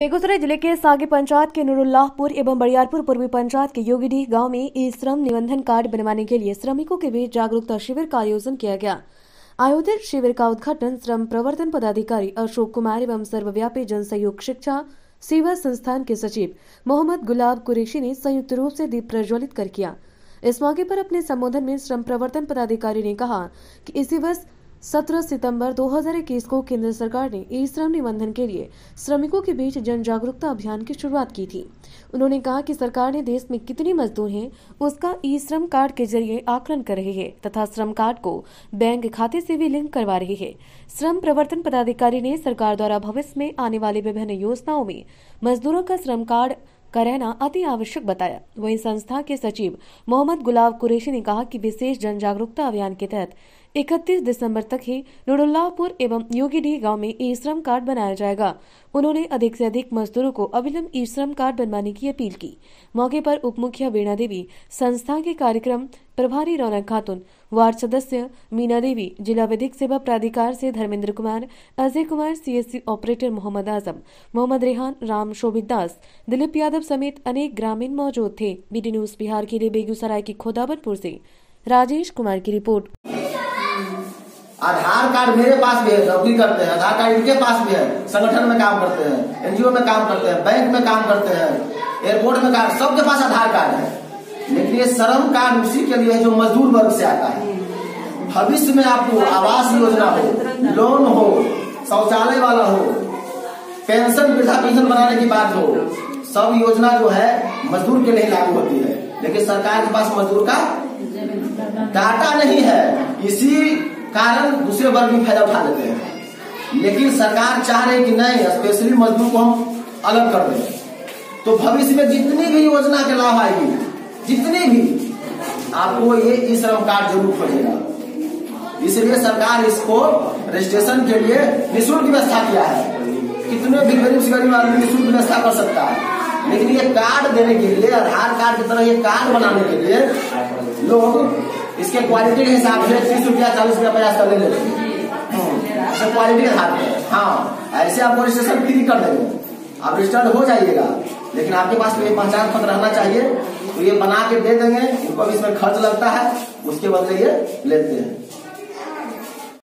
बेगूसराय ज़िले के सागे पंचायत के नुरुल्लाहपुर एवं बड़ियारपुर पूर्वी पंचायत के योगीडीह गाँव में ई श्रम निबंधन कार्ड बनवाने के लिए श्रमिकों के बीच जागरूकता शिविर का आयोजन किया गया। आयोजित शिविर का उद्घाटन श्रम प्रवर्तन पदाधिकारी अशोक कुमार एवं सर्वव्यापी जन सहयोग शिक्षा सेवा संस्थान के सचिव मोहम्मद गुलाब कुरेशी ने संयुक्त रूप से दीप प्रज्वलित कर किया। इस मौके पर अपने संबोधन में श्रम प्रवर्तन पदाधिकारी ने कहा कि इसी वर्ष 17 सितंबर 2021 को केंद्र सरकार ने ई श्रम निबंधन के लिए श्रमिकों के बीच जन जागरूकता अभियान की शुरुआत की थी। उन्होंने कहा कि सरकार ने देश में कितने मजदूर हैं, उसका ई श्रम कार्ड के ज़रिए आकलन कर रही है, तथा श्रम कार्ड को बैंक खाते से भी लिंक करवा रही है। श्रम प्रवर्तन पदाधिकारी ने सरकार द्वारा भविष्य में आने वाली विभिन्न योजनाओं में मजदूरों का श्रम कार्ड का रहना अति आवश्यक बताया। वहीं संस्था के सचिव मोहम्मद गुलाब कुरेशी ने कहा कि विशेष जन जागरूकता अभियान के तहत 31 दिसंबर तक ही नुरुल्लाहपुर एवं योगीडीह गाँव में ई श्रम कार्ड बनाया जाएगा। उन्होंने अधिक से अधिक मजदूरों को अविलंब ई श्रम कार्ड बनवाने की अपील की। मौके पर उप मुखिया वीणा देवी, संस्था के कार्यक्रम, प्रभारी रौनक खातून, वार्ड सदस्य मीना देवी, जिला विधिक सेवा प्राधिकार से धर्मेंद्र कुमार, अजय कुमार, सीएससी ऑपरेटर मोहम्मद आज़म, मोहम्मद रेहान, राम शोभित दास, दिलीप यादव समेत अनेक ग्रामीण मौजूद थे। बीडी न्यूज़ बिहार के लिए बेगूसराय की खोदाबरपुर से राजेश कुमार की रिपोर्ट। आधार कार्ड मेरे पास भी है नौकरी करते हैं आधार कार्ड इनके पास भी है संगठन में काम करते हैं एनजीओ में काम करते हैं बैंक में काम करते हैं एयरपोर्ट में काम सबके पास आधार कार्ड है। लेकिन ये श्रम कार्ड उसी के लिए है जो मजदूर वर्ग से आता है। भविष्य में आपको आवास योजना हो लोन हो शौचालय वाला हो पेंशन वृद्धा पेंशन बनाने की बात हो सब योजना जो है मजदूर के लिए लागू होती है। लेकिन सरकार के पास मजदूर का डाटा नहीं है। इसी कारण दूसरे वर्ग भी फ़ायदा उठा लेते हैं। लेकिन सरकार चाह रही कि नहीं स्पेशली मजदूर को हम अलग कर दें। तो भविष्य में जितनी भी योजना के लाभ आएगी जितनी भी, आपको ये ई श्रम कार्ड ज़रूर खोजेगा। इसलिए सरकार इसको रजिस्ट्रेशन के लिए निःशुल्क व्यवस्था किया है। कितने भी गरीब से गरीब आदमी निःशुल्क व्यवस्था कर सकता है। लेकिन ये कार्ड देने के लिए, आधार कार्ड की तरह ये कार्ड बनाने के लिए लोग इसके क्वालिटी के हिसाब से तीस रुपया, चालीस रुपया पचास का ले क्वालिटी के हिसाब से हाँ ऐसे आपको रजिस्ट्रेशन फ्री कर देंगे। आप रजिस्टर्ड हो जाइएगा। लेकिन आपके पास तो ये पहचान पत्र रहना चाहिए। तो ये बना के दे देंगे। इनको इसमें खर्च लगता है। उसके बदले ये लेते हैं।